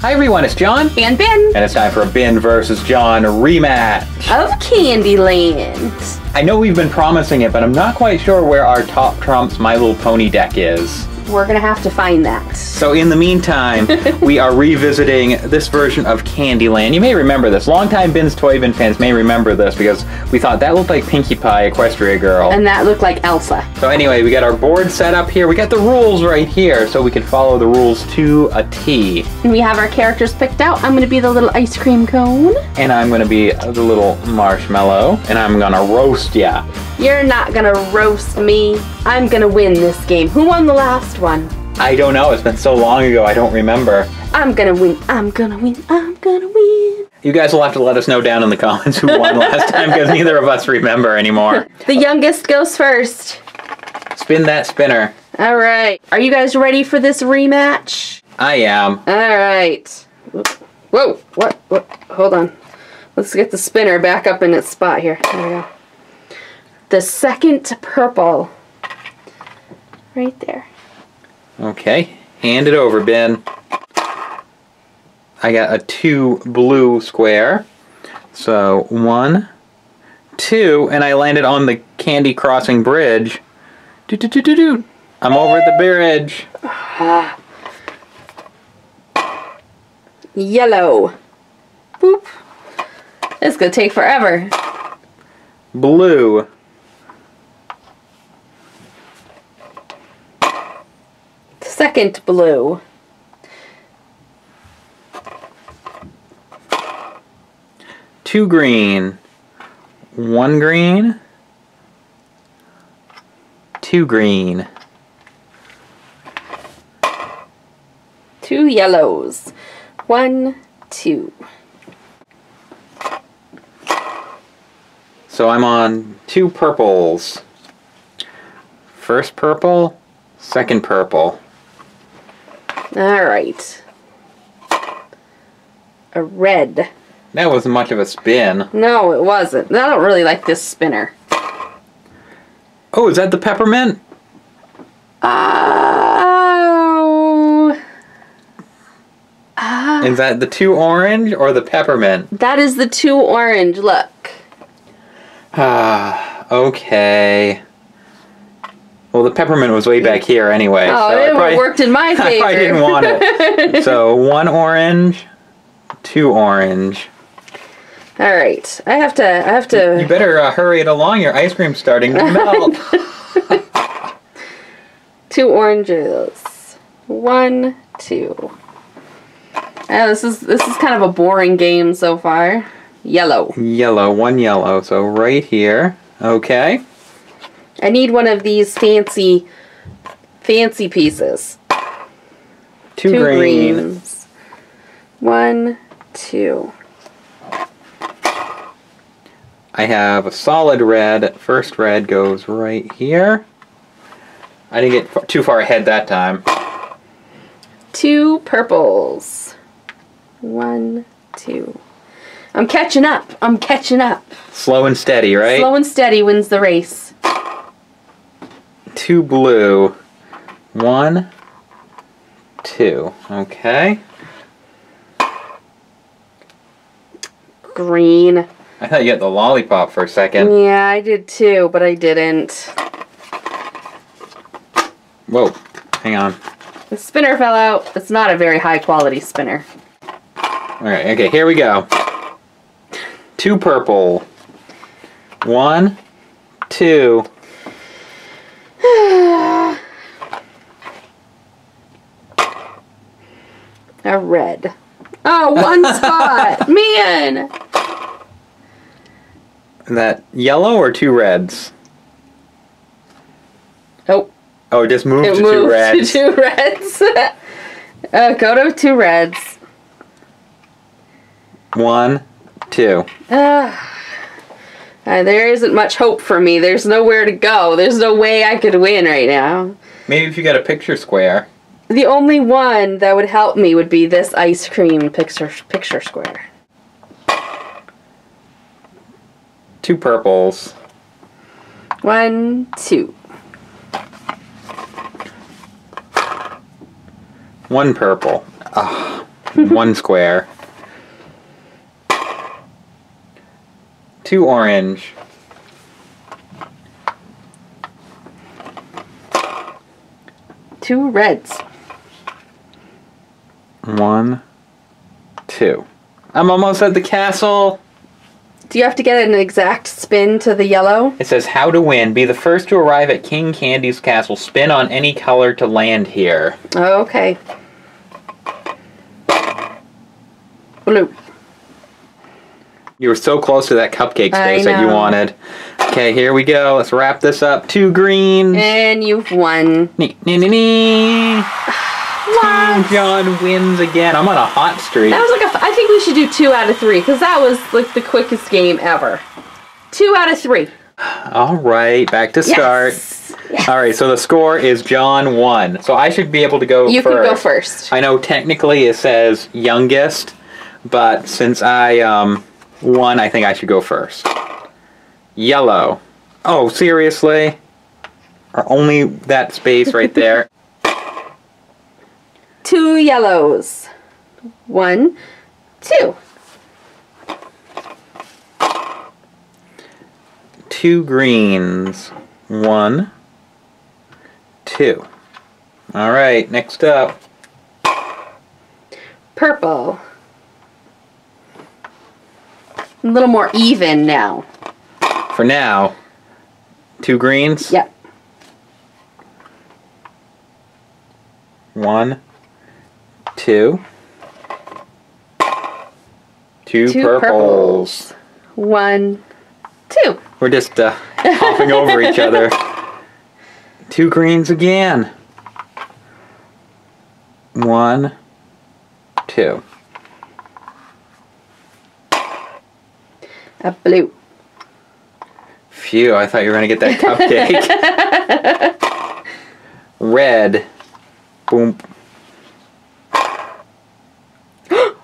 Hi everyone, it's Jon. And Bin And it's time for a Bin versus Jon rematch. of Candy Land. I know we've been promising it, but I'm not quite sure where our Top Trumps My Little Pony deck is. We're gonna have to find that. So in the meantime, we are revisiting this version of Candy Land. You may remember this. Longtime Bin's Toy Bin fans may remember this because we thought that looked like Pinkie Pie Equestria Girl. And that looked like Elsa. so anyway, we got our board set up here. We got the rules right here so we can follow the rules to a T. And we have our characters picked out. I'm gonna be the little ice cream cone. And I'm gonna be the little marshmallow, and I'm gonna roast ya. You're not gonna roast me. I'm gonna win this game. Who won the last one? I don't know, it's been so long ago, I don't remember. I'm gonna win. I'm gonna win. I'm gonna win. You guys will have to let us know down in the comments who won last time because neither of us remember anymore. The youngest goes first. Spin that spinner. All right. Are you guys ready for this rematch? I am. All right. Whoa. What? What? Hold on. Let's get the spinner back up in its spot here. There we go. The second purple. Right there. Okay, hand it over, Bin. I got a two blue square. So one, two, and I landed on the Candy Crossing Bridge. Do, do, do, do, do. I'm over the bridge. Yellow. Boop. It's gonna take forever. Blue. Second blue. Two green. One green. Two green. Two yellows. One, two. So I'm on two purples. First purple, second purple. All right. A red. That wasn't much of a spin. No, it wasn't. I don't really like this spinner. Oh, is that the peppermint? Oh. Ah. Is that the two orange or the peppermint? That is the two orange. Look. Ah, okay. Well, the peppermint was way back here anyway. Oh, so it probably- worked in my I favor. probably didn't want it. so one orange, two orange. All right. I have to. I have to. You to. better uh, hurry it along. Your ice cream's starting to melt. Two oranges. One, two. Yeah, this is this is kind of a boring game so far. Yellow. yellow, one yellow. So right here. Okay. I need one of these fancy, fancy pieces. Two, Two green. greens. One, two. I have a solid red. First red goes right here. I didn't get too far ahead that time. Two purples. One, two. I'm catching up. I'm catching up. Slow and steady, right? Slow and steady wins the race. Two blue. One, two. Okay. Green. I thought you got the lollipop for a second. Yeah, I did too, but I didn't. Whoa. Hang on. The spinner fell out. It's not a very high quality spinner. Alright, okay, here we go. Two purple. One, two. A red. Oh, one spot. Man. That yellow or two reds? Oh, Oh, it just moved it to moved two reds. to two reds. uh, go to two reds. One, two. Uh, uh, there isn't much hope for me. There's nowhere to go. There's no way I could win right now. Maybe if you got a picture square. The only one that would help me would be this ice cream picture picture square. Two purples. One, two. One purple. Ah, one square. Two orange. Two reds. One, two. I'm almost at the castle. Do you have to get an exact spin to the yellow? It says how to win. Be the first to arrive at King Candy's castle. Spin on any color to land here. Okay. Blue. You were so close to that cupcake space that you wanted. Okay, here we go. Let's wrap this up. Two greens. And you've won. Nee, nee, nee, nee. Team Jon wins again. I'm on a hot streak. That was like a. I think we should do two out of three because that was like the quickest game ever. Two out of three. All right, back to start. Yes. All right, so the score is Jon one. So I should be able to go You first. can go first. I know technically it says youngest, but since I um, won, I think I should go first. Yellow. Oh, seriously? Or only that space right there? Two yellows. One, two. Two greens. One, two. All right, next up. Purple. A little more even now. For now, two greens. Yep. One, two. Two, Two purples. purples. One, two. We're just uh, hopping over each other. Two greens again. One, two. A blue. Phew, I thought you were going to get that cupcake. Red. Boom.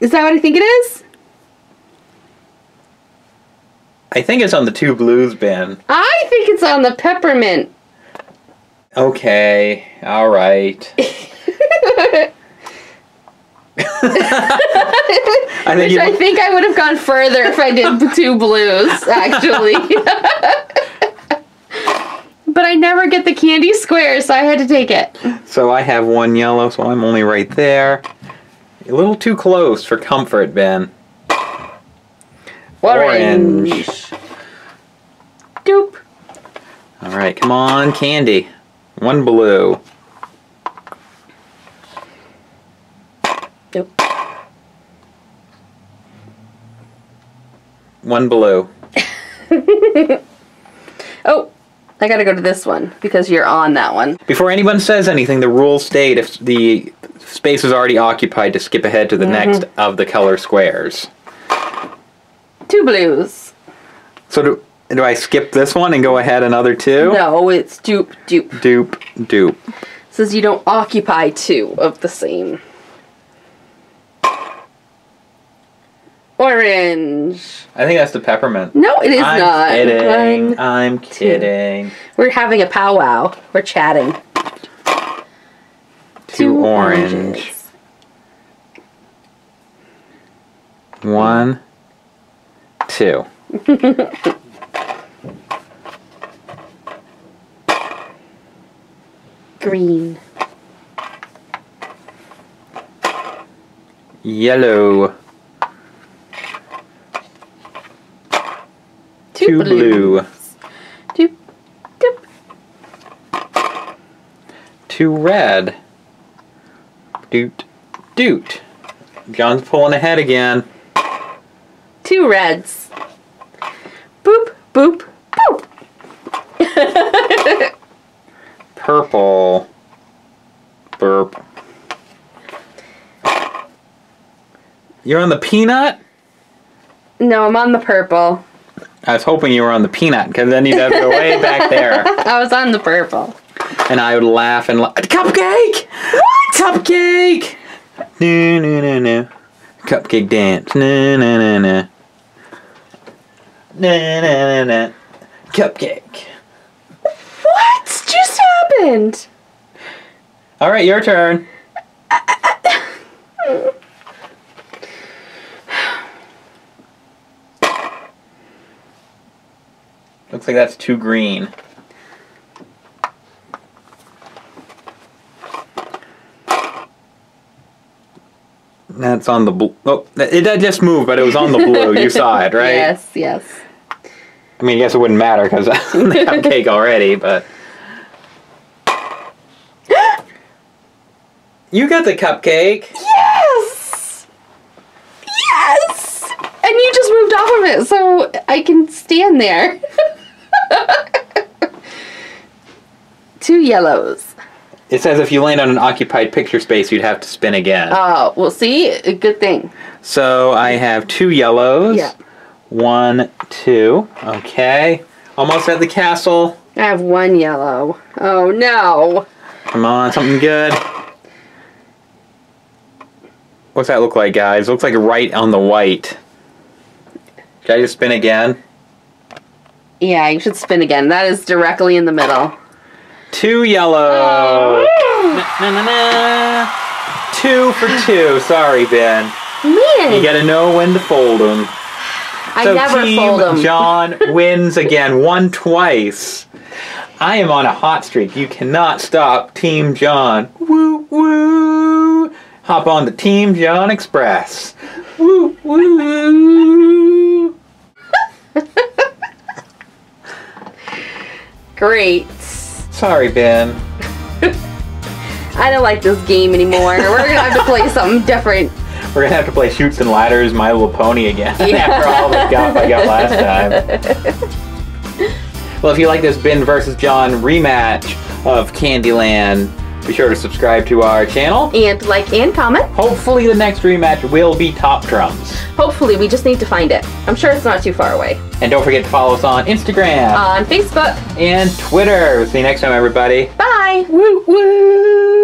Is that what I think it is? I think it's on the two blues bin. I think it's on the peppermint. Okay, all right. I think Which I think I would have gone further if I did two blues, actually. but I never get the candy square, so I had to take it. so I have one yellow, so I'm only right there. A little too close for comfort, Bin. Orange. Doop. All right, come on, candy. One blue. Doop. One blue. Oh, I gotta go to this one because you're on that one. Before anyone says anything, the rules state if the space is already occupied to skip ahead to the mm-hmm. next of the color squares. Two blues. So do, do I skip this one and go ahead another two? No, it's dupe, dupe. Dupe, dupe. says you don't occupy two of the same. Orange. I think that's the peppermint. No, it is I'm not. kidding. One- I'm kidding. We're having a powwow. We're chatting. Two, orange. oranges. One, two. Green. Yellow. Two, blue. Doop, doop. Two red. Doot, doot. Jon's pulling ahead again. Two reds. Boop, boop, boop. Purple. Burp. You're on the peanut? No, I'm on the purple. I was hoping you were on the peanut because then you'd have to go way back there. I was on the purple. And I would laugh and laugh. Cupcake! What? Cupcake! No, no, no, no. Cupcake dance. No, no, no, no. No, no, no, no. Cupcake. What just happened? All right, your turn. Uh, uh, uh. Looks like that's too green. That's on the blue. Oh, it did just move, but it was on the blue. You saw it, right? Yes, yes. I mean, I guess it wouldn't matter because I have cupcake already, but. You got the cupcake. Yes! Yes! And you just moved off of it so I can stand there. Two yellows. It says if you land on an occupied picture space, you'd have to spin again. Oh, well, see? A good thing. So I have two yellows. Yeah. One, two. Okay. Almost at the castle. I have one yellow. Oh, no. Come on, something good. What's that look like, guys? looks like right on the white. Should I just spin again? Yeah, you should spin again. That is directly in the middle. Two yellow. Oh. Na, na, na. Two for two. Sorry, Bin. Man, You gotta know when to fold them. I so never Team fold them. Jon wins again, won twice. I am on a hot streak. You cannot stop Team Jon. Woo woo. Hop on the Team Jon Express. Woo woo. Great. Sorry, Bin. I don't like this game anymore. We're gonna have to play something different. We're gonna have to play Chutes and Ladders, My Little Pony again Yeah. after all the guff I got last time. Well, if you like this Bin versus Jon rematch of Candy Land, be sure to subscribe to our channel. And like and comment. Hopefully, the next rematch will be Top Trumps. Hopefully, we just need to find it. I'm sure it's not too far away. And don't forget to follow us on Instagram On Facebook. and Twitter. We'll See you next time, everybody. Bye. Woo woo!